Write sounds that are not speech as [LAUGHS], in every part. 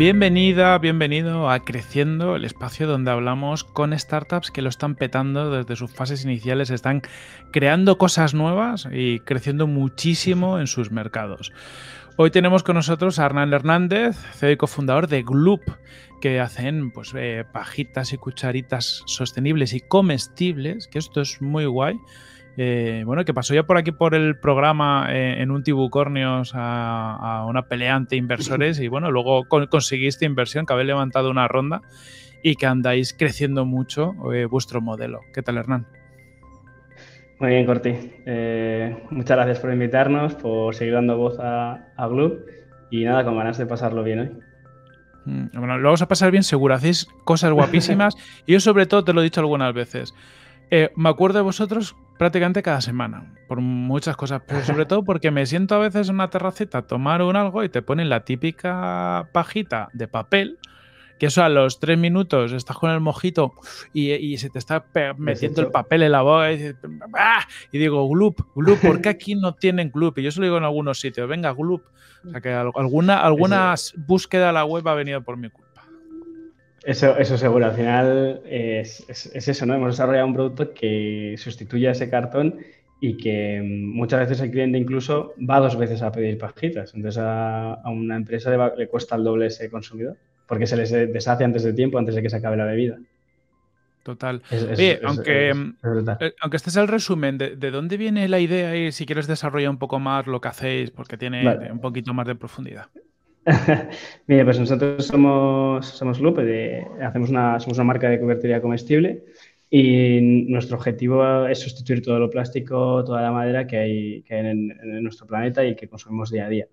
Bienvenida, bienvenido a Creciendo, el espacio donde hablamos con startups que lo están petando desde sus fases iniciales, están creando cosas nuevas y creciendo muchísimo en sus mercados. Hoy tenemos con nosotros a Hernán Hernández, CEO y cofundador de Gloop, que hacen pues, eh, pajitas y cucharitas sostenibles y comestibles, que esto es muy guay. Eh, bueno, que pasó ya por aquí por el programa eh, en un tibucornios a, una pelea ante inversores y bueno, luego conseguiste inversión, que habéis levantado una ronda y que andáis creciendo mucho eh, vuestro modelo. ¿Qué tal, Hernán? Muy bien, Corti. muchas gracias por invitarnos, por seguir dando voz a, a y nada, con ganas de pasarlo bien hoy. Mm, bueno, lo vamos a pasar bien seguro, hacéis cosas guapísimas [LAUGHS] y yo sobre todo te lo he dicho algunas veces. me acuerdo de vosotros prácticamente cada semana, por muchas cosas, pero sobre todo porque me siento a veces en una terracita a tomar un algo y te ponen la típica pajita de papel, que eso a los tres minutos estás con el mojito y, se te está metiendo el papel en la boca y, ¡ah! y digo, Gloop, Gloop, ¿por qué aquí no tienen Gloop? Y yo se lo digo en algunos sitios, venga, Gloop. O sea que alguna, alguna búsqueda a la web ha venido por mi culpa. Eso, eso seguro, al final es, eso, ¿no? Hemos desarrollado un producto que sustituye a ese cartón y que muchas veces el cliente incluso va dos veces a pedir pajitas. Entonces a, una empresa le, cuesta el doble ese consumidor porque se les deshace antes de tiempo, antes de que se acabe la bebida. Total. aunque, eh, aunque este es el resumen, de, dónde viene la idea y si quieres desarrollar un poco más lo que hacéis? Porque tiene un poquito más de profundidad. [LAUGHS] Mira, pues nosotros somos, somos Loop, hacemos una, somos una marca de cubertería comestible y nuestro objetivo es sustituir todo lo plástico, toda la madera que hay, que en, nuestro planeta y que consumimos día a día.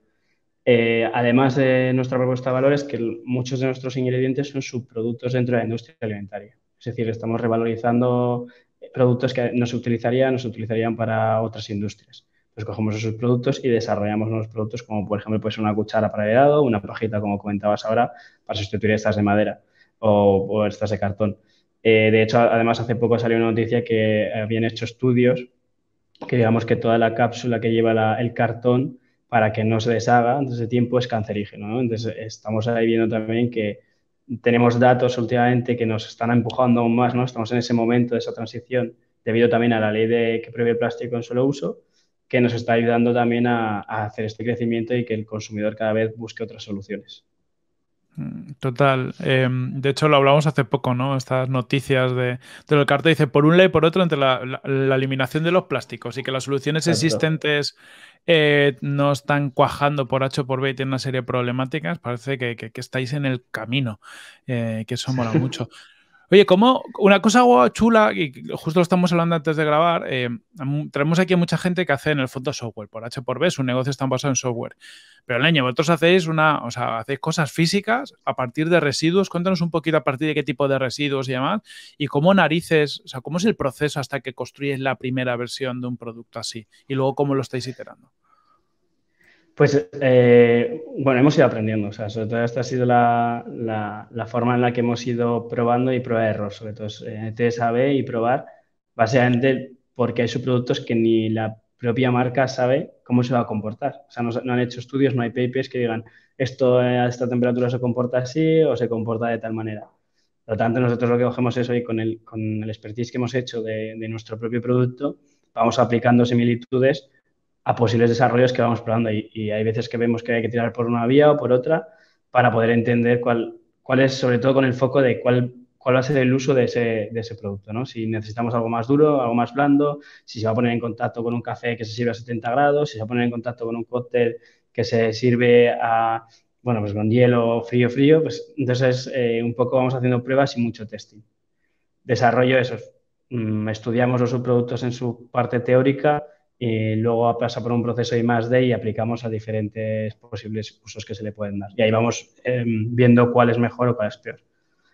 Eh, además de nuestra propuesta de valores, que muchos de nuestros ingredientes son subproductos dentro de la industria alimentaria. Es decir, estamos revalorizando productos que no se utilizarían, no se utilizarían para otras industrias pues cogemos esos productos y desarrollamos nuevos productos como por ejemplo pues una cuchara para helado, una pajita como comentabas ahora para sustituir estas de madera o, estas de cartón. Eh, de hecho, además hace poco salió una noticia que habían hecho estudios que digamos que toda la cápsula que lleva el cartón para que no se deshaga antes de tiempo es cancerígeno. Entonces estamos ahí viendo también que tenemos datos últimamente que nos están empujando aún más, ¿no? Estamos en ese momento de esa transición debido también a la ley de que prevé el plástico en solo uso que nos está ayudando también a, hacer este crecimiento y que el consumidor cada vez busque otras soluciones. Mm, total. Em, de hecho, lo hablamos hace poco, ¿no? Estas noticias de, del cartel dice por un lado y por otro entre la, eliminación de los plásticos y que las soluciones existentes eh, no están cuajando por H o por B y tienen una serie de problemáticas. Parece que, estáis en el camino, eh, que eso mola [LAUGHS] mucho. Oye, como una cosa chula, y justo lo estamos hablando antes de grabar, eh, tenemos aquí a mucha gente que hace en el fondo software, por H por B, su negocio está basado en software. Pero leño, vosotros hacéis una, o sea, hacéis cosas físicas a partir de residuos. Cuéntanos un poquito a partir de qué tipo de residuos y demás, y cómo narices, o sea, cómo es el proceso hasta que construyes la primera versión de un producto así, y luego cómo lo estáis iterando. Pues eh, bueno, hemos ido aprendiendo, o sea, sobre todo esta ha sido la, forma en la que hemos ido probando y probar error, sobre todo eh, sabe y probar, básicamente porque hay subproductos que ni la propia marca sabe cómo se va a comportar. O sea, no, han hecho estudios, no hay papers que digan esto a esta temperatura se comporta así o se comporta de tal manera. Por lo tanto, nosotros lo que cogemos es hoy con el, con el expertise que hemos hecho de, de nuestro propio producto, vamos aplicando similitudes a posibles desarrollos que vamos probando. Y, hay veces que vemos que hay que tirar por una vía o por otra para poder entender cuál, cuál es, sobre todo con el foco de cuál, cuál va a ser el uso de ese, de ese producto. ¿no? Si necesitamos algo más duro, algo más blando, si se va a poner en contacto con un café que se sirve a 70 grados, si se va a poner en contacto con un cóctel que se sirve a, bueno, pues con hielo frío, frío, pues entonces eh, un poco vamos haciendo pruebas y mucho testing. Desarrollo eso, mm, estudiamos los subproductos en su parte teórica, y luego pasa por un proceso de más de y aplicamos a diferentes posibles usos que se le pueden dar. Y ahí vamos em, viendo cuál es mejor o cuál es peor.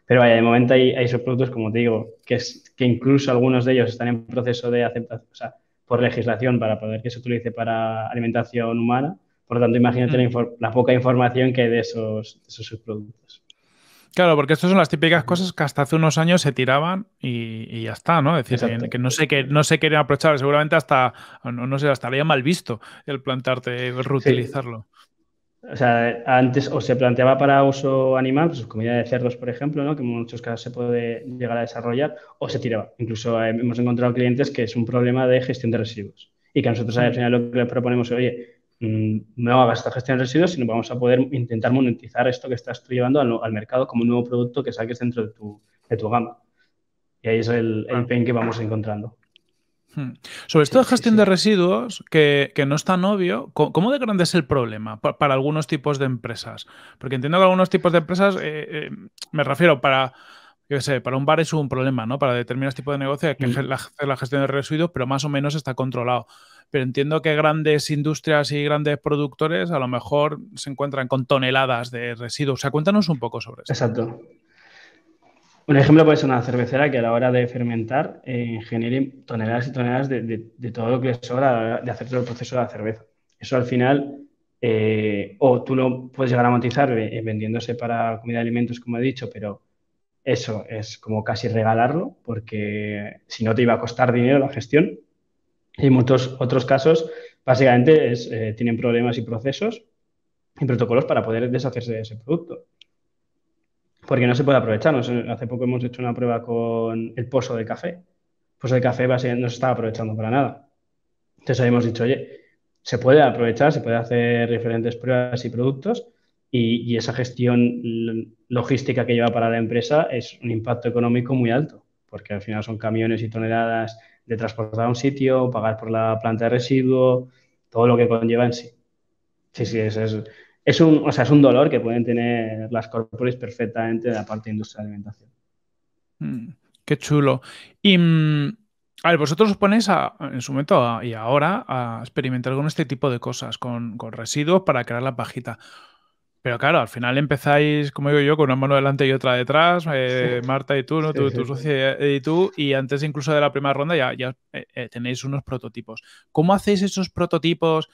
Pero vaya, de momento hay, hay esos productos, como te digo, que, es, que incluso algunos de ellos están en proceso de aceptación, o sea, por legislación para poder que se utilice para alimentación humana. Por lo tanto, imagínate la, mm. la, poca información que hay de esos, de esos subproductos. Claro, porque estas son las típicas cosas que hasta hace unos años se tiraban y, ya está, ¿no? Es decir, que, no sé que no se querían aprovechar, seguramente hasta, no, sé, hasta había mal visto el plantarte, el reutilizarlo. o sea, antes o se planteaba para uso animal, pues comida de cerdos, por ejemplo, ¿no? que en muchos casos se puede llegar a desarrollar, o se tiraba. Incluso eh, hemos encontrado clientes que es un problema de gestión de residuos y que nosotros al final lo que les proponemos es, oye, mm, no hagas esta gestión de residuos, sino vamos a poder intentar monetizar esto que estás tú llevando al, mercado como un nuevo producto que saques dentro de tu, de tu gama. Y ahí es el, el pain que vamos encontrando. Hmm. Sobre esto de gestión de residuos, que, no es tan obvio, ¿cómo de grande es el problema para, algunos tipos de empresas? Porque entiendo que algunos tipos de empresas, eh, eh, me refiero para, yo sé, para un bar es un problema, ¿no? Para determinados tipos de negocio hay que hacer la gestión de residuos, pero más o menos está controlado. Pero entiendo que grandes industrias y grandes productores a lo mejor se encuentran con toneladas de residuos. O sea, cuéntanos un poco sobre eso. Exacto. Un ejemplo puede ser una cervecera que a la hora de fermentar eh, genere toneladas y toneladas de, todo lo que le sobra de hacer todo el proceso de la cerveza. Eso al final, eh, o tú lo puedes llegar a monetizar eh, vendiéndose para comida de alimentos, como he dicho, pero eso es como casi regalarlo, porque si no te iba a costar dinero la gestión. Y en muchos otros casos, básicamente, es, tienen problemas y procesos y protocolos para poder deshacerse de ese producto porque no se puede aprovechar. hace poco hemos hecho una prueba con el pozo de café. El pozo de café no se estaba aprovechando para nada. Entonces habíamos dicho, oye, se puede aprovechar, se puede hacer diferentes pruebas y productos y, esa gestión logística que lleva para la empresa es un impacto económico muy alto, porque al final son camiones y toneladas de transportar a un sitio, pagar por la planta de residuo, todo lo que conlleva en sí. Sí, sí, es, es es un, o sea, es un dolor que pueden tener las corporaciones perfectamente de la parte de industria de alimentación. Mm, qué chulo. Y mm, a ver, vosotros os ponéis en su momento y ahora a experimentar con este tipo de cosas, con, residuos para crear la pajita. Pero claro, al final empezáis, como digo yo, con una mano delante y otra detrás, eh, Marta y tú, ¿no? tu, socio y tú, y antes incluso de la primera ronda ya, ya eh, eh, tenéis unos prototipos. ¿Cómo hacéis esos prototipos?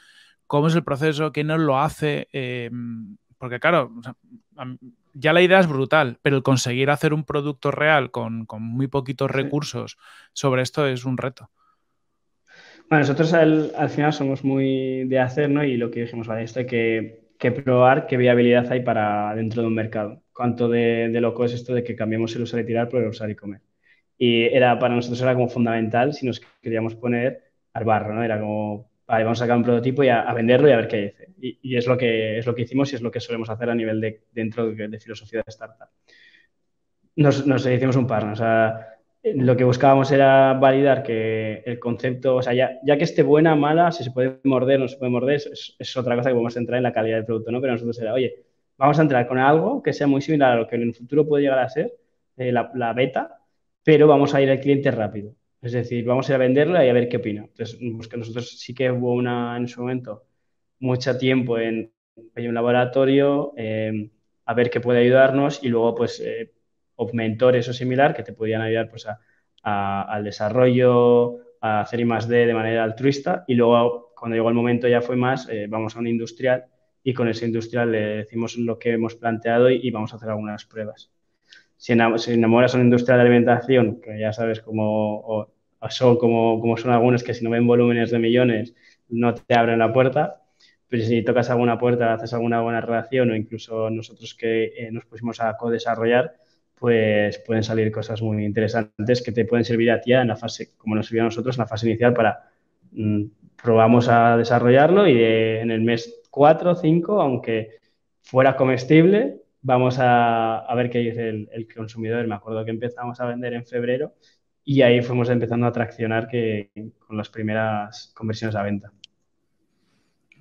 cómo es el proceso, quién nos lo hace. Em, porque claro, ya la idea es brutal, pero el conseguir hacer un producto real con, muy poquitos recursos sobre esto es un reto. Bueno, nosotros al, final somos muy de hacer, ¿no? Y lo que dijimos, vale, esto hay que, probar qué viabilidad hay para dentro de un mercado. Cuánto de, loco es esto de que cambiemos el usar y tirar por el usar y comer. Y era para nosotros era como fundamental si nos queríamos poner al barro, ¿no? Era como vale, vamos a sacar un prototipo y a, venderlo y a ver qué dice. Y, es, lo que, es lo que hicimos y es lo que solemos hacer a nivel de dentro de, filosofía de startup. Nos, nos hicimos un par, o sea, lo que buscábamos era validar que el concepto, o sea, ya, ya que esté buena, mala, si se puede morder, no se puede morder, es, otra cosa que vamos a entrar en la calidad del producto, ¿no? Pero nosotros era, oye, vamos a entrar con algo que sea muy similar a lo que en el futuro puede llegar a ser eh, la, beta, pero vamos a ir al cliente rápido. Es decir, vamos a ir a venderla y a ver qué opina. Entonces, pues nosotros sí que hubo una, en su momento, mucho tiempo en, un laboratorio, em, a ver qué puede ayudarnos y luego, pues, eh, o mentores o similar que te podían ayudar, pues, al desarrollo, a hacer I más D de manera altruista. Y luego, cuando llegó el momento, ya fue más, eh, vamos a un industrial y con ese industrial le decimos lo que hemos planteado y, vamos a hacer algunas pruebas. Si, enamoras a una industria de alimentación, que ya sabes cómo son, como, como son algunos que si no ven volúmenes de millones no te abren la puerta, pero si tocas alguna puerta, haces alguna buena relación o incluso nosotros que eh, nos pusimos a co-desarrollar, pues pueden salir cosas muy interesantes que te pueden servir a ti en la fase, como nos sirvió a nosotros, en la fase inicial para mm, probamos a desarrollarlo y en el mes 4 o 5, aunque fuera comestible, vamos a, ver qué dice el, consumidor. Me acuerdo que empezamos a vender en febrero y ahí fuimos empezando a traccionar que, con las primeras conversiones a venta.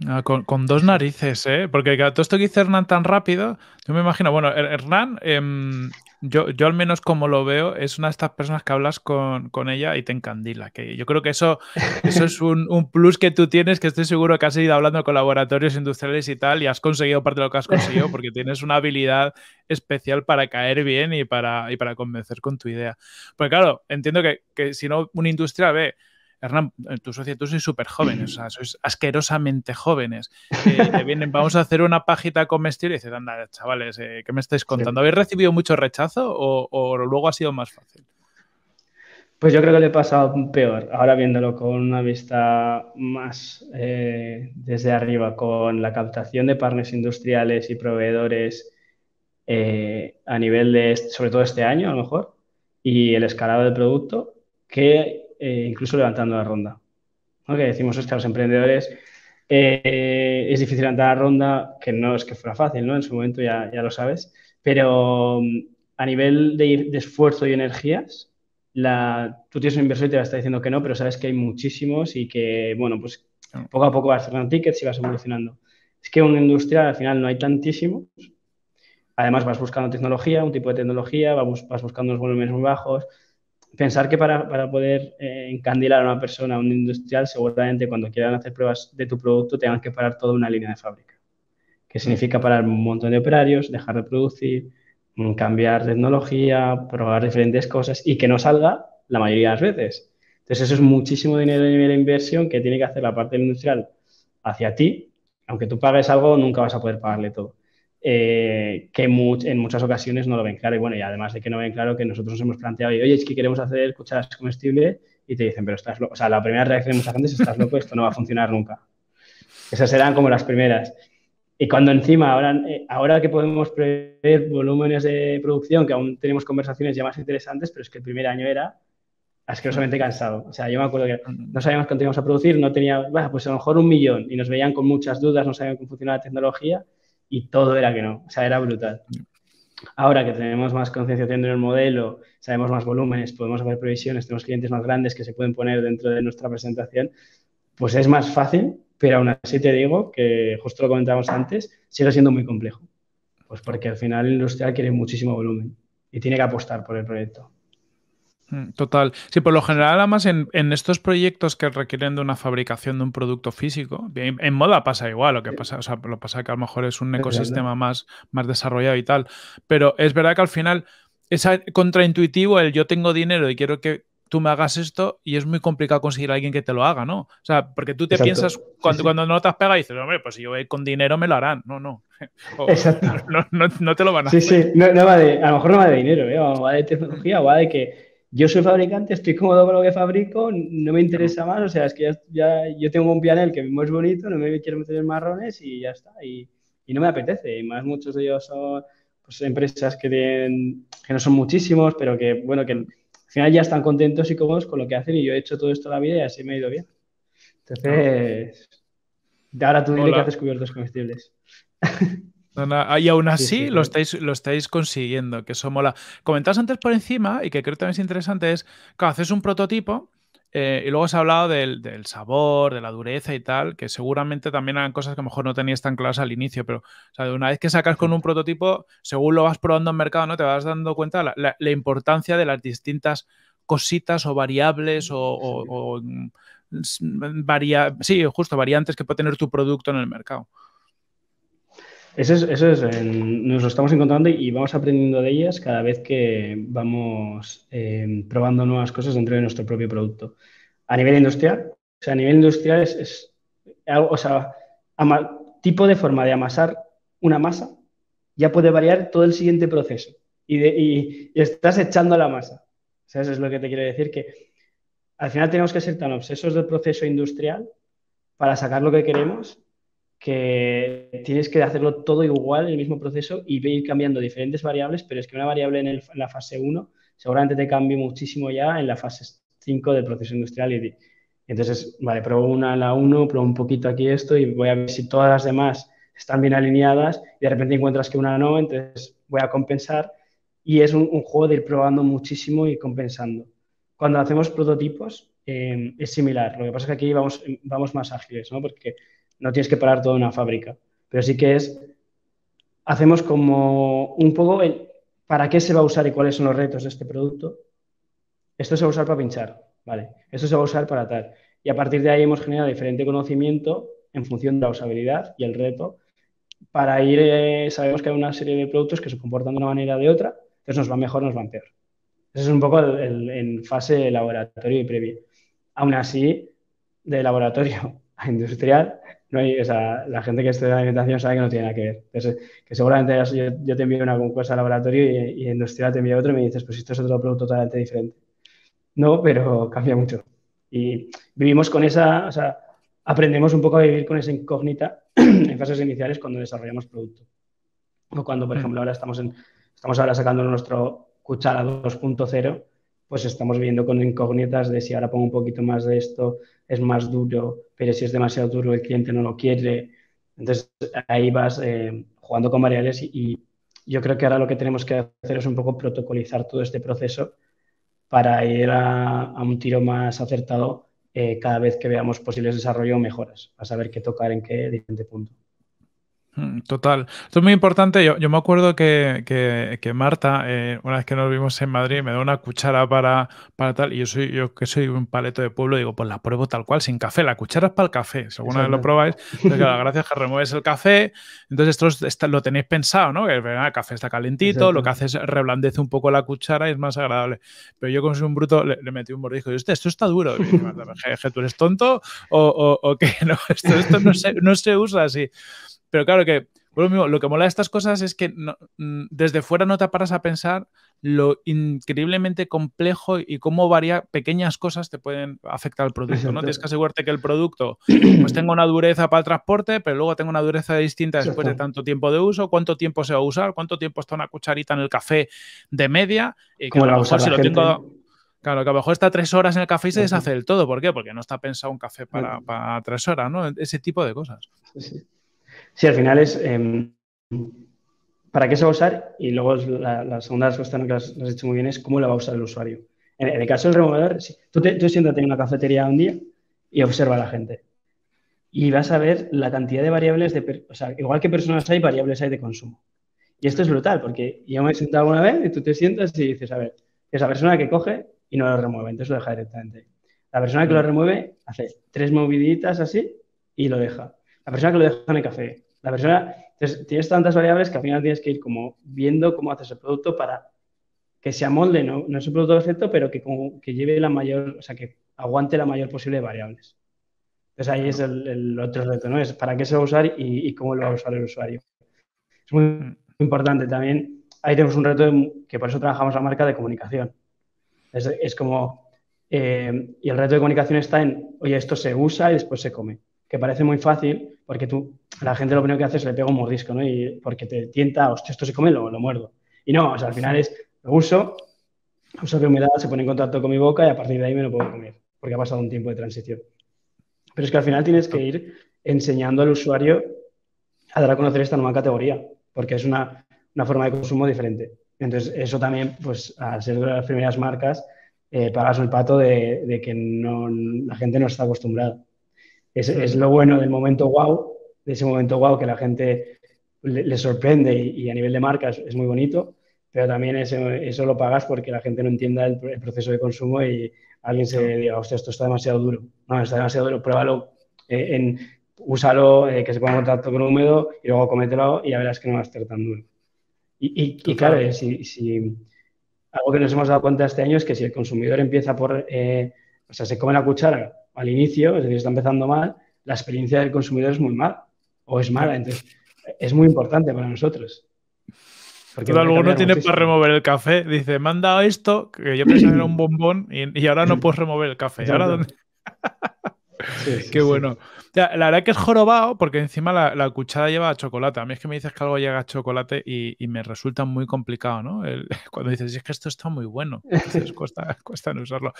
Ah, con, dos narices, ¿eh? Porque todo esto que dice Hernán tan rápido, yo me imagino, bueno, Hernán, em, yo, yo al menos como lo veo, es una de estas personas que hablas con, ella y te encandila. Que yo creo que eso, eso es un, plus que tú tienes, que estoy seguro que has ido hablando con laboratorios industriales y tal, y has conseguido parte de lo que has [LAUGHS] conseguido, porque tienes una habilidad especial para caer bien y para, y para convencer con tu idea. Porque claro, entiendo que, que si no, una industria ve Hernán, tu socio tú sois súper jóvenes, o sea, [CLEARS THROAT] sois asquerosamente jóvenes. Eh, vienen, vamos a hacer una pajita comestible y dices, anda, chavales, eh, ¿qué me estáis contando? ¿Habéis recibido mucho rechazo o, luego ha sido más fácil? Pues yo creo que le he pasado peor. Ahora viéndolo con una vista más eh, desde arriba, con la captación de partners industriales y proveedores eh, a nivel de, sobre todo este año a lo mejor, y el escalado del producto, que eh, incluso levantando la ronda. ¿no? Que decimos, es que a los emprendedores es difícil levantar la ronda, que no es que fuera fácil, ¿no? En su momento ya, ya lo sabes, pero mm, a nivel de, de esfuerzo y energías, la, tú tienes un inversor y te va a estar diciendo que no, pero sabes que hay muchísimos y que, bueno, pues poco a poco vas cerrando tickets y vas evolucionando. Es que un industrial al final no hay tantísimos. Además vas buscando tecnología, un tipo de tecnología, vas, buscando unos volúmenes muy bajos. Pensar que para, para poder eh, encandilar a una persona, a un industrial, seguramente cuando quieran hacer pruebas de tu producto tengan que parar toda una línea de fábrica. Que significa parar un montón de operarios, dejar de producir, Mm, cambiar tecnología, probar diferentes cosas y que no salga la mayoría de las veces. Entonces, eso es muchísimo dinero de nivel de inversión que tiene que hacer la parte industrial hacia ti. Aunque tú pagues algo, nunca vas a poder pagarle todo. Eh, que en muchas ocasiones no lo ven claro. Y bueno, y además de que no ven claro, que nosotros nos hemos planteado, oye, es que queremos hacer cucharas comestibles y te dicen, pero estás loco. O sea, la primera reacción de mucha gente es, estás loco, esto no va a funcionar nunca. Esas serán como las primeras. Y cuando encima, ahora, eh, ahora que podemos prever volúmenes de producción, que aún tenemos conversaciones ya más interesantes, pero es que el primer año era asquerosamente cansado. O sea, yo me acuerdo que no sabíamos cuánto íbamos a producir, no tenía, bueno, pues a lo mejor un millón, y nos veían con muchas dudas, no sabían cómo funcionaba la tecnología, y todo era que no. O sea, era brutal. Ahora que tenemos más concienciación en el modelo, sabemos más volúmenes, podemos hacer previsiones, tenemos clientes más grandes que se pueden poner dentro de nuestra presentación, pues es más fácil pero aún así te digo que, justo lo comentábamos antes, sigue siendo muy complejo. Pues porque al final el industrial quiere muchísimo volumen y tiene que apostar por el proyecto. Mm, total. Sí, por lo general, además, en, estos proyectos que requieren de una fabricación de un producto físico, en, moda pasa igual, lo que pasa, o sea, lo pasa que a lo mejor es un ecosistema más, más desarrollado y tal. Pero es verdad que al final es contraintuitivo el yo tengo dinero y quiero que tú me hagas esto y es muy complicado conseguir a alguien que te lo haga, ¿no? O sea, porque tú te piensas, cuando, cuando no te has pegado, dices, hombre, pues si yo voy con dinero me lo harán. No, no. [LAUGHS] Exacto. No, te lo van a hacer. Sí, sí, no, va de, a lo mejor no va de dinero, ¿eh? va de tecnología, va de que yo soy fabricante, estoy cómodo con lo que fabrico, no me interesa más, o sea, es que ya, yo tengo un pianel que mismo es bonito, no me quiero meter en marrones y ya está, y, y no me apetece, y más muchos de ellos son pues, empresas que, tienen, que no son muchísimos, pero que, bueno, que al final ya están contentos y cómodos con lo que hacen y yo he hecho todo esto la vida y así me ha ido bien. Entonces, ahora tú dile que haces cubiertos comestibles. [LAUGHS] y aún así lo, estáis, lo estáis consiguiendo, que eso mola. Comentabas antes por encima, y que creo que también es interesante, es que haces un prototipo eh, y luego has hablado del, sabor, de la dureza y tal, que seguramente también eran cosas que a lo mejor no tenías tan claras al inicio, pero una vez que sacas con un prototipo, según lo vas probando en mercado, ¿no? Te vas dando cuenta la, la, importancia de las distintas cositas o variables o, mm, sí, justo variantes que puede tener tu producto en el mercado. Eso es, eso es nos lo estamos encontrando y vamos aprendiendo de ellas cada vez que vamos eh, probando nuevas cosas dentro de nuestro propio producto. A nivel industrial, o sea, a nivel industrial es, algo, o sea, tipo de forma de amasar una masa ya puede variar todo el siguiente proceso y, y, estás echando la masa. O sea, eso es lo que te quiero decir, que al final tenemos que ser tan obsesos del proceso industrial para sacar lo que queremos que tienes que hacerlo todo igual en el mismo proceso y ir cambiando diferentes variables, pero es que una variable en, la fase 1 seguramente te cambie muchísimo ya en la fase 5 del proceso industrial. Y, entonces, vale, pruebo una en la 1, pruebo un poquito aquí esto y voy a ver si todas las demás están bien alineadas y de repente encuentras que una no, entonces voy a compensar y es un, juego de ir probando muchísimo y compensando. Cuando hacemos prototipos eh, es similar, lo que pasa es que aquí vamos, vamos más ágiles, ¿no? Porque no tienes que parar toda una fábrica, pero sí que es, hacemos como un poco el para qué se va a usar y cuáles son los retos de este producto. Esto se va a usar para pinchar, ¿vale? Esto se va a usar para tal. Y a partir de ahí hemos generado diferente conocimiento en función de la usabilidad y el reto para ir, eh, sabemos que hay una serie de productos que se comportan de una manera o de otra, entonces nos va mejor, nos van peor. Eso es un poco en fase laboratorio y previa. Aún así, de laboratorio a [LAUGHS] industrial, no hay, o sea, la gente que estudia alimentación sabe que no tiene nada que ver. que seguramente yo, te envío una cosa al laboratorio y, y industrial te envío otro y me dices, pues esto es otro producto totalmente diferente. no, pero cambia mucho. Y vivimos con esa, o sea, aprendemos un poco a vivir con esa incógnita [CLEARS THROAT] en fases iniciales cuando desarrollamos producto. O cuando, por mm. ejemplo, ahora estamos, en, estamos ahora sacando nuestro cuchara 2.0, pues estamos viendo con incógnitas de si ahora pongo un poquito más de esto, es más duro, pero si es demasiado duro el cliente no lo quiere. Entonces ahí vas eh, jugando con variables y, yo creo que ahora lo que tenemos que hacer es un poco protocolizar todo este proceso para ir a, un tiro más acertado eh, cada vez que veamos posibles desarrollos o mejoras, a saber qué tocar en qué diferente punto. Mm, total. Esto es muy importante. Yo, me acuerdo que, Marta, eh, una vez que nos vimos en Madrid, me da una cuchara para, para tal. Y yo soy, yo que soy un paleto de pueblo, digo, pues la pruebo tal cual, sin café. La cuchara es para el café. Si alguna vez lo probáis, entonces, claro, [LAUGHS] gracias que remueves el café. Entonces, esto lo tenéis pensado, ¿no? Que el café está calentito, lo que hace es reblandece un poco la cuchara y es más agradable. Pero yo, como soy un bruto, le, metí un mordisco y dije, esto está duro. Y dije, ¿tú eres tonto o, o, qué? [LAUGHS] No, esto, esto no, se, no se usa así. Pero claro que lo, que mola de estas cosas es que mm, desde fuera no te paras a pensar lo increíblemente complejo y cómo varía pequeñas cosas te pueden afectar al producto, ¿no? Tienes que asegurarte que el producto [CLEARS THROAT] pues tenga una dureza para el transporte, pero luego tenga una dureza distinta después de tanto tiempo de uso, cuánto tiempo se va a usar, cuánto tiempo está una cucharita en el café de media, y que a lo mejor si lo tengo Claro, que a lo mejor está tres horas en el café y se deshace del todo. ¿Por qué? Porque no está pensado un café para, para tres horas, ¿no? Ese tipo de cosas. Sí, sí. Sí, al final es em, para qué se va a usar y luego la, segunda respuesta que has, has, dicho muy bien es cómo la va a usar el usuario. En, el caso del removedor, tú, te, tú en una cafetería un día y observa a la gente. Y vas a ver la cantidad de variables, de, o sea, igual que personas hay, variables hay de consumo. Y esto es brutal, porque yo me he sentado alguna vez y tú te sientas y dices, a ver, esa persona que coge y no lo remueve, entonces lo deja directamente. La persona que lo remueve hace tres moviditas así y lo deja. La persona que lo deja en el café. La persona, entonces, tienes tantas variables que al final tienes que ir como viendo cómo haces el producto para que se amolde, no, no es un producto perfecto, pero que, como, que lleve la mayor, o sea, que aguante la mayor posible de variables. Entonces ahí es el, otro reto, ¿no? Es para qué se va a usar y, cómo lo va a usar el usuario. Es muy, mm. importante también. Ahí tenemos un reto que por eso trabajamos la marca de comunicación. Es, como, eh, y el reto de comunicación está en, oye, esto se usa y después se come que parece muy fácil, porque tú, la gente lo primero que hace es le pega un mordisco, ¿no? Y porque te tienta, hostia, esto se come, lo, lo muerdo. Y no, o sea, al final es, lo uso, uso que humedad se pone en contacto con mi boca y a partir de ahí me lo puedo comer, porque ha pasado un tiempo de transición. Pero es que al final tienes que ir enseñando al usuario a dar a conocer esta nueva categoría, porque es una, una forma de consumo diferente. Entonces, eso también, pues, al ser de las primeras marcas, eh, pagas el pato de, de que no, la gente no está acostumbrada. Es, lo bueno del momento wow, de ese momento wow que la gente le, sorprende y, a nivel de marcas es muy bonito, pero también eso lo pagas porque la gente no entienda el, proceso de consumo y alguien se diga, hostia, esto está demasiado duro. No, está demasiado duro, pruébalo, eh, en, úsalo, eh, que se ponga en contacto con húmedo y luego comételo y ya verás que no va a estar tan duro. Y, claro, eh, si, algo que nos hemos dado cuenta este año es que si el consumidor empieza por, o sea, se come la cuchara al inicio, es decir, está empezando mal, la experiencia del consumidor es muy mala o es mala. Entonces, es muy importante para nosotros. Porque alguno tiene para remover el café. Dice, me han dado esto, que yo pensaba que era un [CLEARS THROAT] bombón y, ahora no puedes remover el café. ¿Ahora dónde? [LAUGHS] Qué bueno. La verdad que es jorobado porque encima la, cuchara lleva chocolate. A mí es que me dices que algo llega a chocolate y, me resulta muy complicado, ¿no? [LAUGHS] cuando dices, es que esto está muy bueno. Entonces [LAUGHS] cuesta, cuesta no usarlo.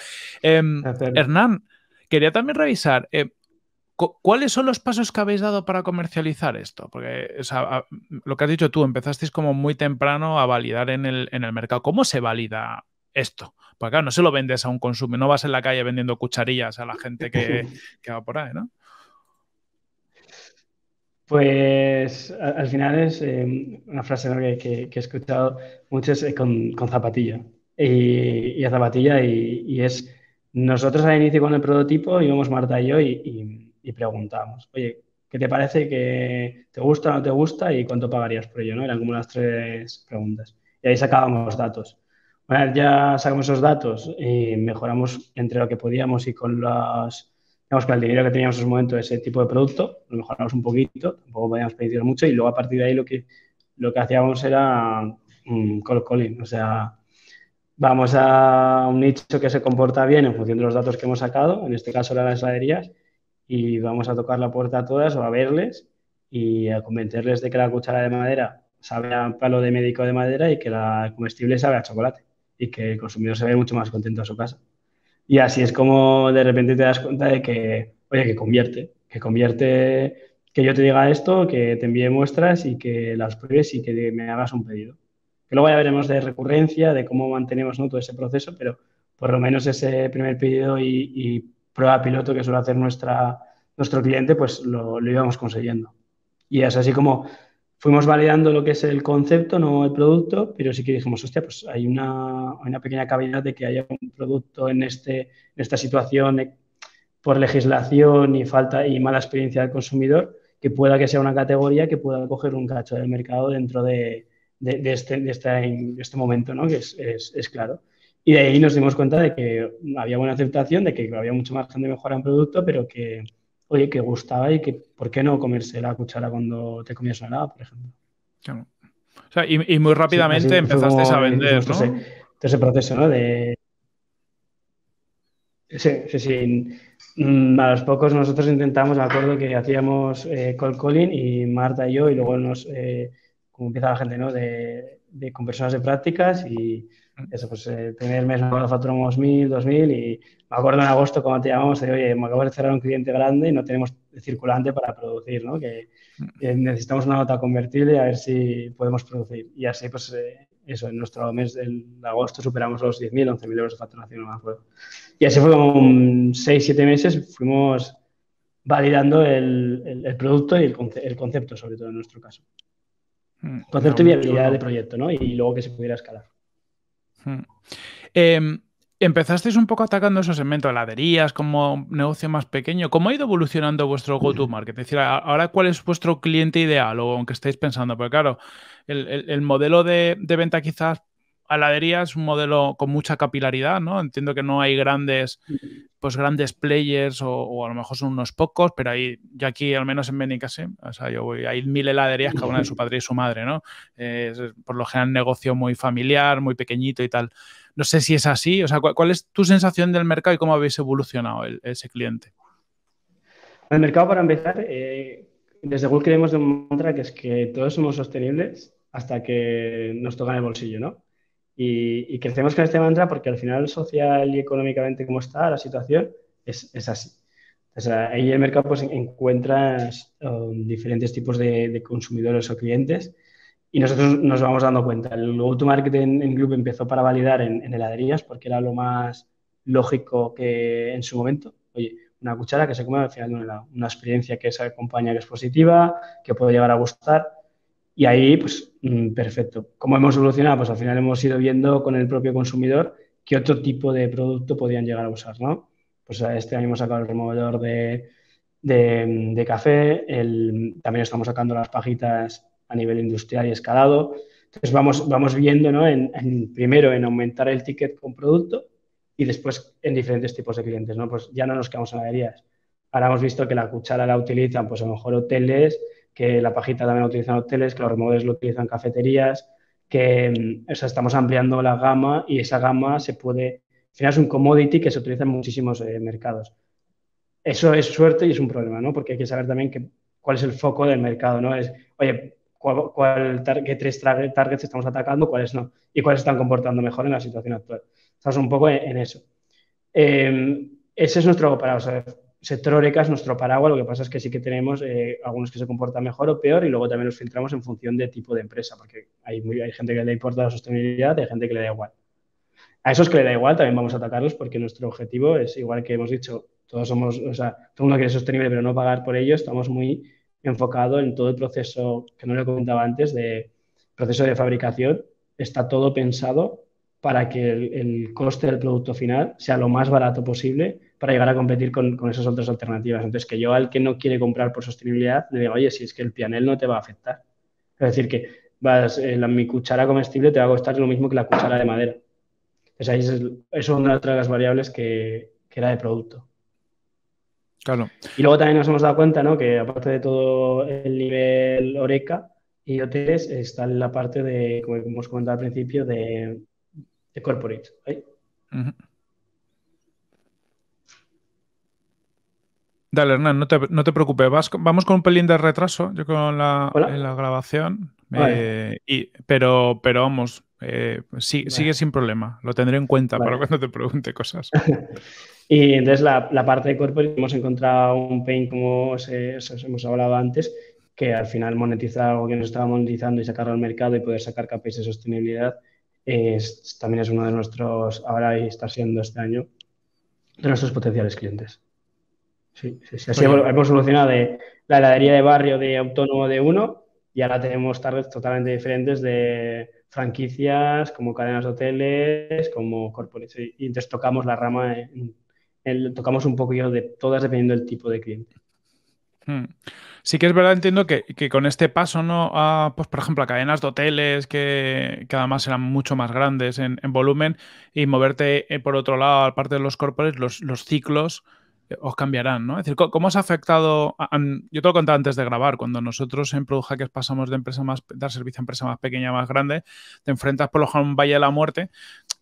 Em, Hernán, Quería también revisar, eh, ¿cuáles son los pasos que habéis dado para comercializar esto? Porque lo que has dicho tú, empezasteis como muy temprano a validar en el, mercado. ¿Cómo se valida esto? Porque claro, no se lo vendes a un consumidor, no vas en la calle vendiendo cucharillas a la gente que, [LAUGHS] va por ahí, ¿no? Pues al final es eh, una frase que, he escuchado mucho es, eh, con, zapatilla. Y, a zapatilla y, es nosotros al inicio con el prototipo íbamos Marta y yo y, y, preguntábamos, oye, ¿qué te parece que te gusta o no te gusta y cuánto pagarías por ello? ¿no? Eran como las tres preguntas. Y ahí sacábamos datos. Bueno, ya sacamos esos datos y mejoramos entre lo que podíamos y con los, digamos, con el dinero que teníamos en ese momento ese tipo de producto, lo mejoramos un poquito, tampoco podíamos pedir mucho y luego a partir de ahí lo que, lo que hacíamos era um, call calling, o sea, vamos a un nicho que se comporta bien en función de los datos que hemos sacado, en este caso las heladerías, y vamos a tocar la puerta a todas o a verles y a convencerles de que la cuchara de madera sabe a palo de médico de madera y que la comestible sabe a chocolate y que el consumidor se ve mucho más contento a su casa. Y así es como de repente te das cuenta de que, oye, que convierte, que convierte que yo te diga esto, que te envíe muestras y que las pruebes y que me hagas un pedido. Que luego ya veremos de recurrencia, de cómo mantenemos todo ese proceso, pero por lo menos ese primer pedido y, prueba piloto que suele hacer nuestra, nuestro cliente, pues lo, lo íbamos consiguiendo. Y es así como fuimos validando lo que es el concepto, no el producto, pero sí que dijimos, hostia, pues hay una, una pequeña cavidad de que haya un producto en, este, en esta situación por legislación y falta y mala experiencia del consumidor, que pueda que sea una categoría que pueda coger un cacho del mercado dentro de, de, este, de, este, este, momento, ¿no? que es, es, es, claro. Y de ahí nos dimos cuenta de que había buena aceptación, de que había mucho margen de mejora en producto, pero que, oye, que gustaba y que, ¿por qué no comerse la cuchara cuando te comías una helada, por ejemplo? Claro. O sea, y, y, muy rápidamente empezaste a vender, ¿no? Ese, ese, proceso, ¿no? De... Sí, sí, sí. Mm, a los pocos nosotros intentamos, me acuerdo que hacíamos eh, calling y Marta y yo, y luego nos, eh, como empieza la gente, ¿no? De, de, con personas de prácticas y eso, pues el primer mes nos facturamos 1.000, 2.000 y me acuerdo en agosto cuando te llamamos de, oye, me acabo de cerrar un cliente grande y no tenemos circulante para producir, ¿no? Que, necesitamos una nota convertible a ver si podemos producir. Y así, pues, eh, eso, en nuestro mes de agosto superamos los 10.000, 11.000 euros de facturación, no me acuerdo. Y así fue como 6, 7 meses, fuimos validando el, el, producto y el, el, concepto, sobre todo en nuestro caso. Mm, concepto y viabilidad de proyecto, ¿no? Y luego que se pudiera escalar. Eh, empezasteis un poco atacando esos segmentos, heladerías, como negocio más pequeño. ¿Cómo ha ido evolucionando vuestro go-to-market? Es decir, ahora, ¿cuál es vuestro cliente ideal o aunque estáis pensando? Porque claro, el, modelo de, venta quizás a heladerías es un modelo con mucha capilaridad, ¿no? Entiendo que no hay grandes, pues grandes players o, a lo mejor son unos pocos, pero ahí, yo aquí, al menos en Benicassim, o sea, yo voy, hay mil heladerías, cada una de su padre y su madre, ¿no? por lo general negocio muy familiar, muy pequeñito y tal. No sé si es así. O sea, ¿cuál, es tu sensación del mercado y cómo habéis evolucionado ese cliente? El mercado, para empezar, eh, desde Google creemos un mantra que es que todos somos sostenibles hasta que nos tocan el bolsillo, ¿no? Y, crecemos con este mantra porque al final, social y económicamente, como está la situación, es, así. O sea, ahí en el mercado pues, encuentras um, diferentes tipos de, consumidores o clientes y nosotros nos vamos dando cuenta. El go-to-market en, en Gloop empezó para validar en, heladerías porque era lo más lógico que en su momento. Oye, una cuchara que se come al final de un helado. Una experiencia que se acompaña, que es positiva, que puede llegar a gustar. Y ahí, pues, mm, perfecto. ¿Cómo hemos evolucionado? Pues al final hemos ido viendo con el propio consumidor qué otro tipo de producto podían llegar a usar, ¿no? Pues este año hemos sacado el removedor de, de, de café, el, también estamos sacando las pajitas a nivel industrial y escalado. Entonces vamos, vamos viendo, ¿no? En, primero en aumentar el ticket con producto y después en diferentes tipos de clientes, ¿no? Pues ya no nos quedamos en heladerías. Ahora hemos visto que la cuchara la utilizan, pues a lo mejor hoteles, que la pajita también la utilizan hoteles, que los removedores lo utilizan cafeterías, que o sea, estamos ampliando la gama y esa gama se puede, al final es un commodity que se utiliza en muchísimos eh, mercados. Eso es suerte y es un problema, ¿no? Porque hay que saber también que, cuál es el foco del mercado, ¿no? Es, oye, cuál, qué tres targets estamos atacando, cuáles no, y cuáles están comportando mejor en la situación actual. Estamos un poco en, eso. Em, ese es nuestro paraguas. O sector Oreca es nuestro paraguas, lo que pasa es que sí que tenemos eh, algunos que se comportan mejor o peor y luego también los filtramos en función de tipo de empresa, porque hay, gente que le importa la sostenibilidad hay gente que le da igual. A esos que le da igual también vamos a atacarlos porque nuestro objetivo es igual que hemos dicho, todos somos, o sea, todo el mundo quiere sostenible pero no pagar por ello, estamos muy enfocado en todo el proceso que no le comentaba antes de proceso de fabricación. Está todo pensado para que el, coste del producto final sea lo más barato posible para llegar a competir con, esas otras alternativas. Entonces, que yo al que no quiere comprar por sostenibilidad le digo, oye, si es que el pianel no te va a afectar. Es decir, que vas, eh, la, mi cuchara comestible te va a costar lo mismo que la cuchara de madera. Entonces, ahí es, es una de las variables que, que era de producto. Y luego también nos hemos dado cuenta, ¿no? Que aparte de todo el nivel Oreca y hoteles, está en la parte de, como hemos comentado al principio, de, de corporate. Dale, Hernán, no te, preocupes. vamos con un pelín de retraso, yo con la, la grabación. Eh, pero, pero vamos, eh, sigue sin problema. Lo tendré en cuenta para cuando te pregunte cosas. [LAUGHS] y entonces la, parte de corporate hemos encontrado un pain, como os, hemos hablado antes, que al final monetizar algo que nos estaba monetizando y sacarlo al mercado y poder sacar KPIs de sostenibilidad es, también es uno de nuestros, ahora y está siendo este año, de nuestros potenciales clientes. Sí, sí, sí. Así hemos solucionado de la heladería de barrio de autónomo de uno y ahora tenemos targets totalmente diferentes de franquicias, como cadenas de hoteles, como corporates. Y entonces tocamos la rama, tocamos un poquillo de todas dependiendo del tipo de cliente. Hmm. Sí que es verdad, entiendo que, con este paso, ¿no? A, pues, por ejemplo, a cadenas de hoteles que, además eran mucho más grandes en, volumen y moverte eh, por otro lado, aparte de los corporates, los, los ciclos os cambiarán, ¿no? Es decir, ¿cómo os ha afectado? yo te lo contaba antes de grabar, cuando nosotros en Product Hackers pasamos de empresa más, dar servicio a empresa más pequeña más grande, te enfrentas por lo general a un valle de la muerte,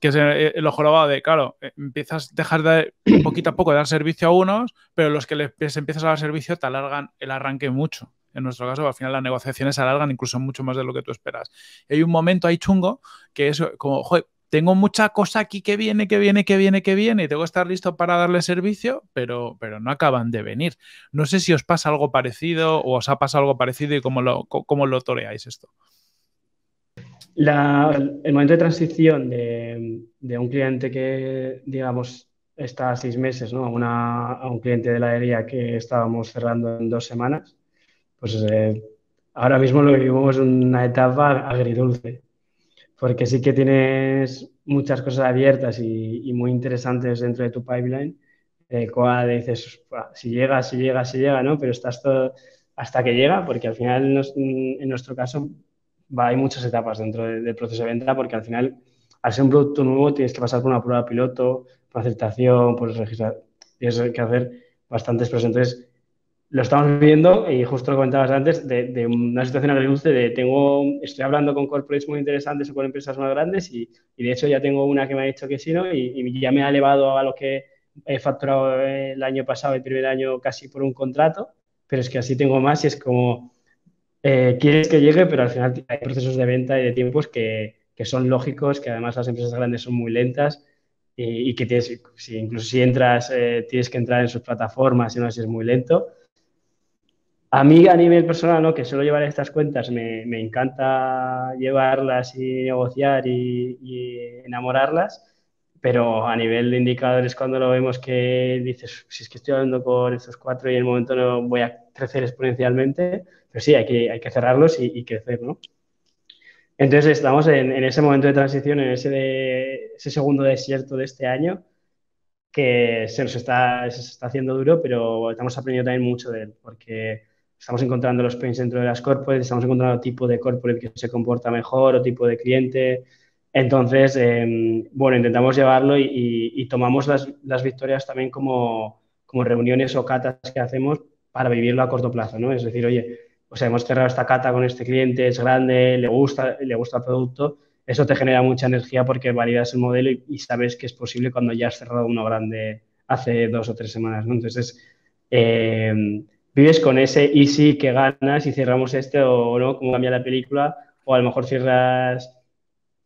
que es el, ojo lavado de, claro, eh, empiezas a dejar de poquito a poco dar servicio a unos, pero los que les empiezas a dar servicio te alargan el arranque mucho. En nuestro caso, al final las negociaciones se alargan incluso mucho más de lo que tú esperas. Y hay un momento ahí chungo que es como, joder, tengo mucha cosa aquí que viene, que viene, que viene, que viene, y tengo que estar listo para darle servicio, pero, pero no acaban de venir. No sé si os pasa algo parecido o os ha pasado algo parecido y cómo lo, cómo lo toreáis esto. el momento de transición de, un cliente que, digamos, está a seis meses, ¿no? a, un cliente de la aérea que estábamos cerrando en dos semanas, pues eh, ahora mismo lo vivimos una etapa agridulce porque sí que tienes muchas cosas abiertas y, muy interesantes dentro de tu pipeline, el cual dices, si llega, si llega, si llega, ¿no? Pero estás todo hasta que llega, porque al final, en nuestro caso, va, hay muchas etapas dentro del proceso de venta, porque al final, al ser un producto nuevo, tienes que pasar por una prueba piloto, por aceptación, por registrar, tienes que hacer bastantes pruebas. Entonces, lo estamos viendo, y justo lo comentabas antes, de, una situación agridulce de tengo, estoy hablando con corporates muy interesantes o con empresas más grandes y, de hecho ya tengo una que me ha dicho que sí, ¿no? Y, ya me ha elevado a lo que he facturado el año pasado, el primer año casi por un contrato, pero es que así tengo más y es como, eh, quieres que llegue, pero al final hay procesos de venta y de tiempos que, que son lógicos, que además las empresas grandes son muy lentas y, que tienes, si, incluso si entras, eh, tienes que entrar en sus plataformas y no, si es muy lento. A mí, a nivel personal, ¿no? que suelo llevar estas cuentas, me, encanta llevarlas y negociar y, enamorarlas, pero a nivel de indicadores, cuando lo vemos que dices, si es que estoy hablando con estos cuatro y en el momento no voy a crecer exponencialmente, pero sí, hay que, hay que cerrarlos y, crecer, ¿no? Entonces, estamos en, ese momento de transición, en ese, ese segundo desierto de este año, que se nos está, se está haciendo duro, pero estamos aprendiendo también mucho de él, porque estamos encontrando los pains dentro de las corporates, estamos encontrando tipo de corporate que se comporta mejor o tipo de cliente. Entonces, em, bueno, intentamos llevarlo y, tomamos las, las, victorias también como, como, reuniones o catas que hacemos para vivirlo a corto plazo, ¿no? Es decir, oye, o sea, hemos cerrado esta cata con este cliente, es grande, le gusta, le gusta el producto, eso te genera mucha energía porque validas el modelo y, sabes que es posible cuando ya has cerrado uno grande hace dos o tres semanas, ¿no? Entonces, eh, vives con ese easy que ganas y cerramos este o no, como cambia la película, o a lo mejor cierras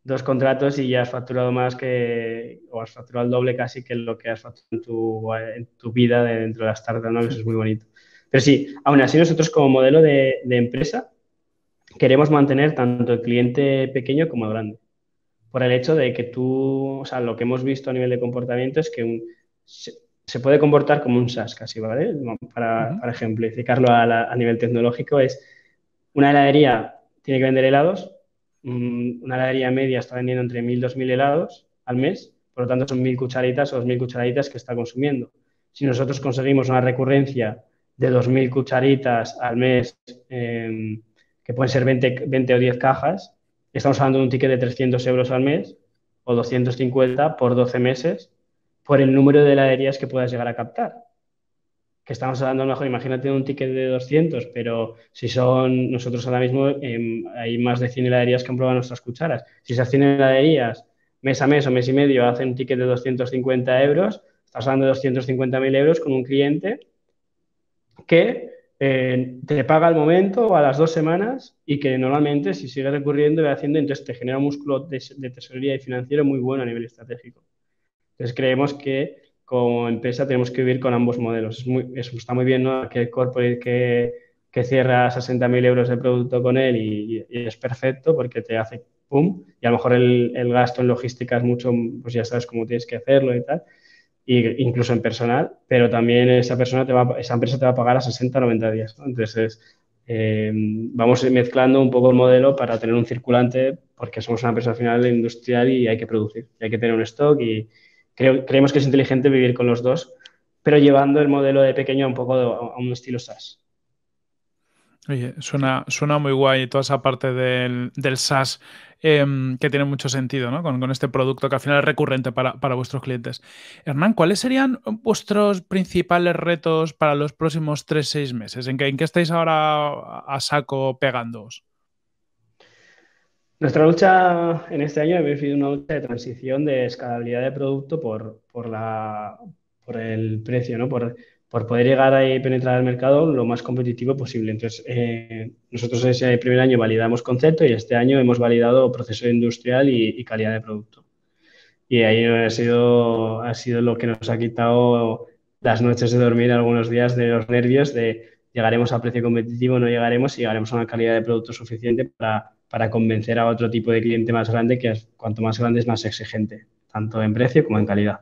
dos contratos y ya has facturado más que, o has facturado el doble casi que lo que has facturado en tu, en tu vida dentro de las startups, ¿no? Eso es muy bonito. Pero sí, aún así nosotros como modelo de, de empresa queremos mantener tanto el cliente pequeño como el grande. Por el hecho de que tú, o sea, lo que hemos visto a nivel de comportamiento es que un, se puede comportar como un SaaS casi, ¿vale? Para, para ejemplificarlo a, nivel tecnológico, es una heladería tiene que vender helados, mm, una heladería media está vendiendo entre 1.000 y 2.000 helados al mes, por lo tanto son 1.000 cucharitas o 2.000 cucharitas que está consumiendo. Si nosotros conseguimos una recurrencia de 2.000 cucharitas al mes, em, que pueden ser 20, 20 o 10 cajas, estamos hablando de un ticket de 300 euros al mes o 250 por 12 meses, por el número de heladerías que puedas llegar a captar. Que estamos hablando, mejor, imagínate un ticket de 200, pero si son, nosotros ahora mismo em, hay más de 100 heladerías que han probado nuestras cucharas. Si esas 100 heladerías mes a mes o mes y medio hace un ticket de 250 euros, estás hablando de 250.000 euros con un cliente que eh, te paga al momento o a las dos semanas y que normalmente si sigue recurriendo y haciendo, entonces te genera un músculo de, tesorería y financiero muy bueno a nivel estratégico. Entonces creemos que como empresa tenemos que vivir con ambos modelos. está muy bien ¿no? que el corporate que, que cierra 60.000 euros de producto con él y, es perfecto porque te hace pum y a lo mejor el, el gasto en logística es mucho, pues ya sabes cómo tienes que hacerlo y tal incluso en personal, pero también esa persona te va, esa empresa te va a pagar a 60 o 90 días. Entonces, eh, vamos mezclando un poco el modelo para tener un circulante, porque somos una empresa final industrial y hay que producir, hay que tener un stock y creemos que es inteligente vivir con los dos, pero llevando el modelo de pequeño un poco a un estilo SaaS. Oye, suena, suena muy guay toda esa parte del, del SaaS Em, que tiene mucho sentido ¿no? con, este producto que al final es recurrente para, vuestros clientes. Hernán, ¿cuáles serían vuestros principales retos para los próximos 3-6 meses? ¿En qué, ¿En qué estáis ahora a saco pegándoos? Nuestra lucha en este año ha sido una lucha de transición de escalabilidad de producto por, por, la, por el precio, ¿no? por, por poder llegar a penetrar el mercado lo más competitivo posible. Entonces, eh, nosotros ese primer año validamos concepto y este año hemos validado proceso industrial y, calidad de producto. Y ahí ha sido, ha sido lo que nos ha quitado las noches de dormir algunos días de los nervios de llegaremos a precio competitivo, no llegaremos y llegaremos a una calidad de producto suficiente para, para convencer a otro tipo de cliente más grande que cuanto más grande es más exigente, tanto en precio como en calidad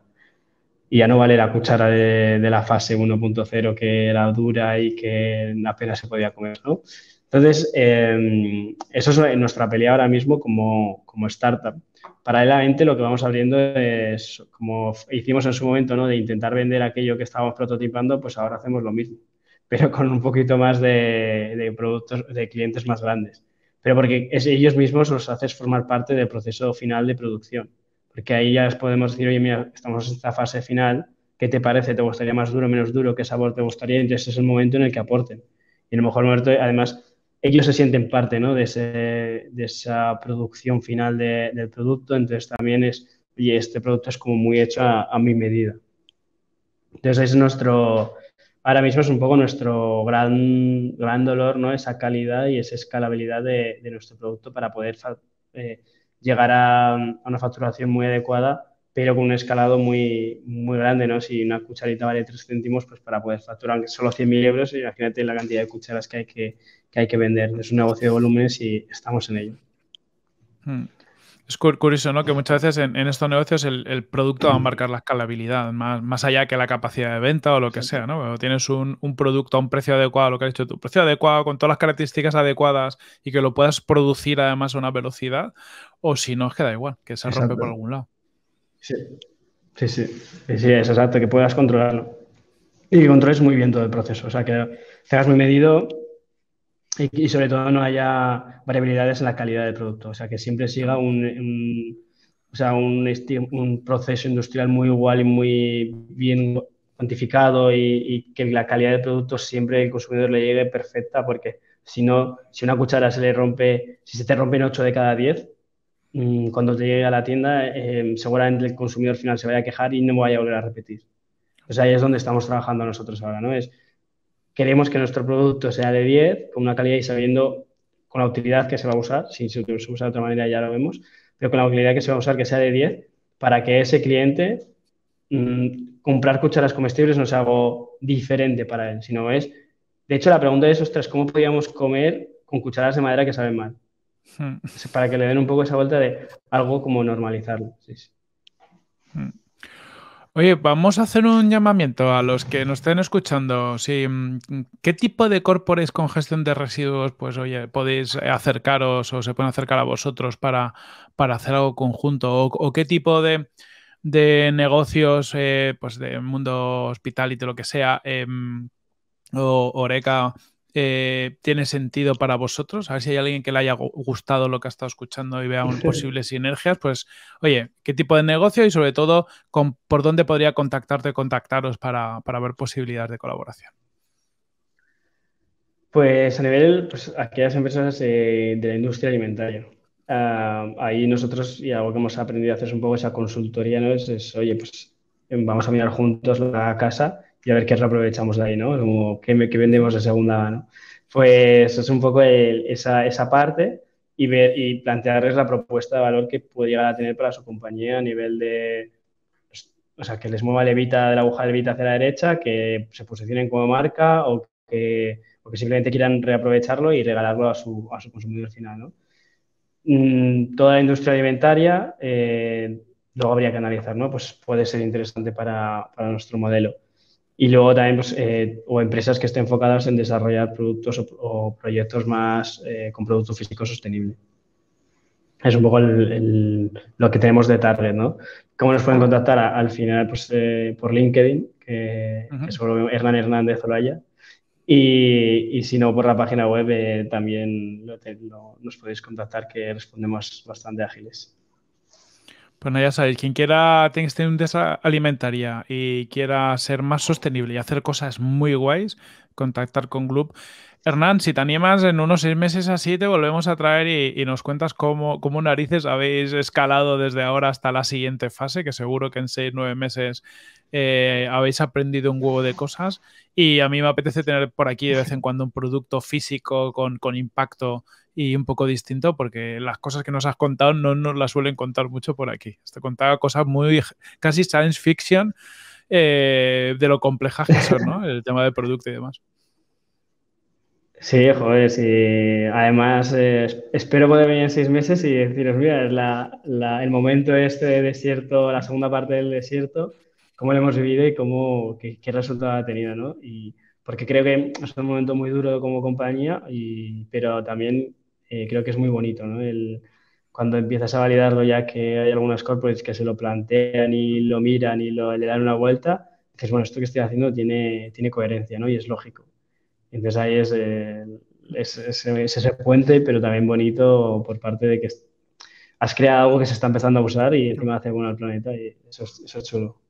y ya no vale la cuchara de, la fase 1.0 que era dura y que apenas se podía comer, ¿no? Entonces, em, eso es nuestra pelea ahora mismo como, como, startup. Paralelamente, lo que vamos abriendo es, como hicimos en su momento, ¿no? De intentar vender aquello que estábamos prototipando, pues ahora hacemos lo mismo, pero con un poquito más de productos, de clientes más grandes. Pero porque es, ellos mismos los haces formar parte del proceso final de producción porque ahí ya podemos decir, oye, mira, estamos en esta fase final, ¿qué te parece? ¿Te gustaría más duro, menos duro? ¿Qué sabor te gustaría? Entonces es el momento en el que aporten. Y a lo mejor, además, ellos se sienten parte ¿no? de, esa producción final del producto, entonces también es, oye, este producto es como muy hecho a, mi medida. Entonces es nuestro, ahora mismo es un poco nuestro gran, gran dolor, ¿no? Esa calidad y esa escalabilidad de, nuestro producto para poder eh, llegar a, una facturación muy adecuada, pero con un escalado muy, muy grande, ¿no? Si una cucharita vale 3 céntimos, pues para poder facturar solo 100.000 euros, imagínate la cantidad de cucharas que hay que, que hay que vender. Es un negocio de volúmenes y estamos en ello. Hmm. Es curioso, ¿no? Que muchas veces en, estos negocios el, producto va a marcar la escalabilidad, más, más allá que la capacidad de venta o lo que sea, ¿no? tienes un, producto a un precio adecuado, lo que has dicho tú, precio adecuado, con todas las características adecuadas y que lo puedas producir además a una velocidad, o si no, es que da igual, que se rompe por algún lado. Sí, sí, sí, sí, es exacto, que puedas controlarlo. Y que controles muy bien todo el proceso, o sea, que tengas muy medido y, sobre todo no haya variabilidades en la calidad del producto, o sea, que siempre siga un, o sea, un, un, proceso industrial muy igual y muy bien cuantificado y, que la calidad del producto siempre el consumidor le llegue perfecta, porque si no, si una cuchara se le rompe, si se te rompen 8 de cada 10, mm, cuando te llegue a la tienda, eh, seguramente el consumidor final se vaya a quejar y no vaya a volver a repetir. O sea, ahí es donde estamos trabajando nosotros ahora, ¿no? Es queremos que nuestro producto sea de 10, con una calidad y sabiendo con la utilidad que se va a usar, si se usa de otra manera ya lo vemos, pero con la utilidad que se va a usar que sea de 10 para que ese cliente mm, comprar cucharas comestibles no sea algo diferente para él, sino es, de hecho la pregunta es, ostras, ¿cómo podríamos comer con cucharas de madera que saben mal? Hmm. Para que le den un poco esa vuelta de algo como normalizarlo. Sí, sí. Oye, vamos a hacer un llamamiento a los que nos estén escuchando. Mm, ¿Qué tipo de corpores con gestión de residuos, pues oye, podéis acercaros o se pueden acercar a vosotros para, para hacer algo conjunto? ¿O, qué tipo de, negocios, eh, pues de mundo hospital y de lo que sea, em, o Oreca eh, tiene sentido para vosotros. A ver si hay alguien que le haya gustado lo que ha estado escuchando y vea [LAUGHS] posibles sinergias. Pues, oye, ¿qué tipo de negocio y sobre todo por dónde podría contactarte, contactaros para, ver posibilidades de colaboración? Pues a nivel, pues aquellas empresas eh, de la industria alimentaria. ah, ahí nosotros, y algo que hemos aprendido a hacer es un poco esa consultoría, ¿no? Es, oye, pues vamos a mirar juntos la casa y a ver qué reaprovechamos de ahí, ¿no? Como qué, vendemos de segunda mano. Pues es un poco esa, esa parte y, ver, y plantearles la propuesta de valor que puede llegar a tener para su compañía a nivel de, o sea, que les mueva levita de la aguja de levita hacia la derecha, que se posicionen como marca o que, o que simplemente quieran reaprovecharlo y regalarlo a su, a su consumidor final, ¿no? Mm, toda la industria alimentaria, eh, luego habría que analizar, ¿no? Pues puede ser interesante para, para nuestro modelo. Y luego también, pues, eh, o empresas que estén enfocadas en desarrollar productos o, proyectos más eh, con producto físico sostenible es un poco lo que tenemos de target, ¿no? ¿Cómo nos pueden contactar? al final, pues eh, por LinkedIn, que, es solo Hernán Hernández Olaya. Y, y, si no, por la página web también nos podéis contactar, que respondemos bastante ágiles. Bueno, ya sabéis, quien quiera tener una alimentaria y quiera ser más sostenible y hacer cosas muy guays, contactar con Gloop. Hernán, si te animas, en unos seis meses así te volvemos a traer y, nos cuentas cómo, cómo, narices habéis escalado desde ahora hasta la siguiente fase, que seguro que en seis, nueve meses eh, habéis aprendido un huevo de cosas. Y a mí me apetece tener por aquí de vez en cuando un producto físico con, con impacto y un poco distinto, porque las cosas que nos has contado no nos las suelen contar mucho por aquí. Te contaba cosas muy casi science fiction eh, de lo complejas que son, ¿no? [LAUGHS] El tema de producto y demás. Sí, joder, sí. Además, eh, espero poder venir en seis meses y deciros, mira, el momento este de desierto, la segunda parte del desierto, cómo lo hemos vivido y cómo, qué, resultado ha tenido, ¿no? Y porque creo que es un momento muy duro como compañía, y, pero también eh, creo que es muy bonito, ¿no? El, cuando empiezas a validarlo ya que hay algunas corporates que se lo plantean y lo miran y lo, le dan una vuelta, dices, bueno, esto que estoy haciendo tiene, tiene coherencia, ¿no? Y es lógico. Entonces ahí es, ese puente, pero también bonito por parte de que has creado algo que se está empezando a usar y encima hace bueno al planeta y eso es, eso es chulo.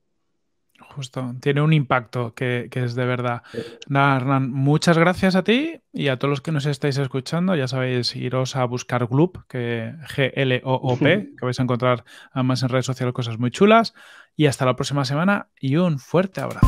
Justo, tiene un impacto que, es de verdad. Nada, Hernán, muchas gracias a ti y a todos los que nos estáis escuchando. Ya sabéis, iros a buscar Gloop, que G-L-O-O-P, [LAUGHS] que vais a encontrar además en redes sociales cosas muy chulas. Y hasta la próxima semana y un fuerte abrazo.